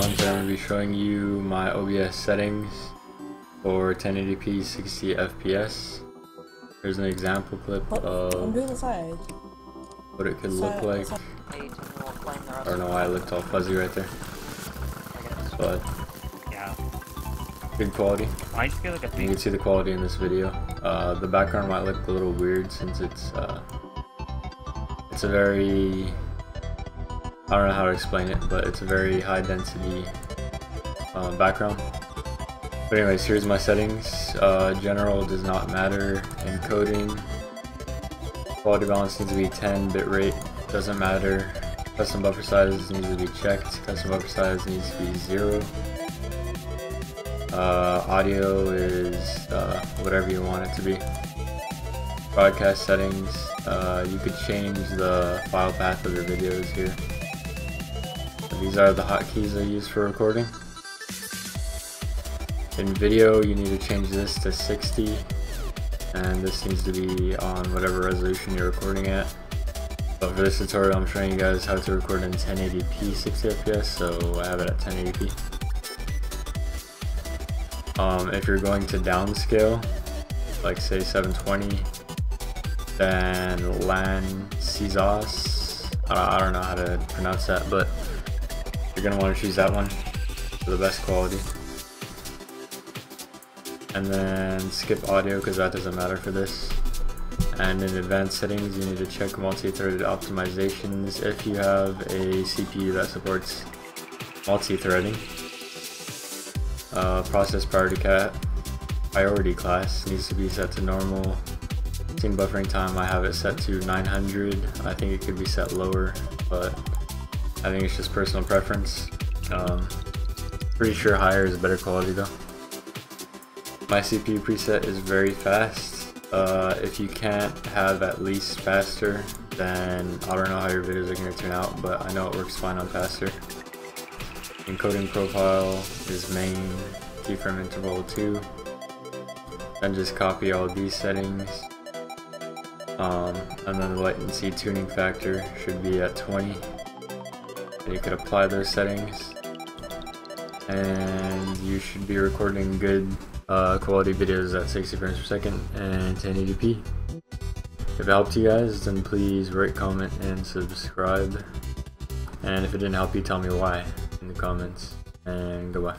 John. Today I'm going to be showing you my OBS settings for 1080p 60 FPS. Here's an example clip What? Of side. what it could look like. I don't know why it looked all fuzzy right there, but Yeah. good quality. I just feel like a You can see the quality in this video. Uh, the background might look a little weird since it's uh, it's a very I don't know how to explain it, but it's a very high density uh, background. But anyways, here's my settings. Uh, general does not matter. Encoding. Quality balance needs to be 10. Bitrate doesn't matter. Custom buffer size needs to be checked. Custom buffer size needs to be zero. Uh, audio is uh, whatever you want it to be. Broadcast settings, uh, you could change the file path of your videos here. These are the hotkeys I use for recording. In video, you need to change this to 60, and this needs to be on whatever resolution you're recording at. But for this tutorial, I'm showing you guys how to record in 1080p 60 fps, so I have it at 1080p. Um, if you're going to downscale, like say 720, then LAN don't, I don't know how to pronounce that, but you're to want to choose that one for the best quality. And then skip audio because that doesn't matter for this. And in advanced settings, you need to check multi-threaded optimizations if you have a CPU that supports multi-threading. Uh, process priority cat priority class needs to be set to normal. Scene buffering time I have it set to 900. I think it could be set lower, but I think it's just personal preference. Um, pretty sure higher is better quality though. My CPU preset is very fast. Uh, if you can't have at least faster, then I don't know how your videos are going to turn out, but I know it works fine on faster. Encoding profile is main, keyframe interval 2. Then just copy all these settings. Um, and then the latency tuning factor should be at 20. So you could apply those settings. And you should be recording good uh, quality videos at 60 frames per second and 1080p. If it helped you guys, then please rate, comment, and subscribe. And if it didn't help you, tell me why in the comments. And goodbye.